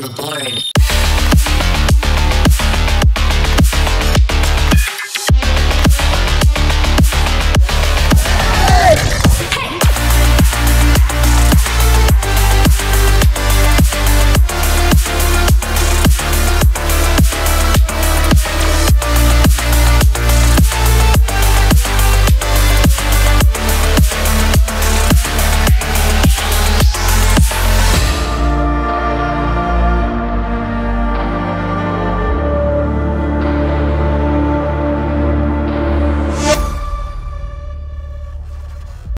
the board.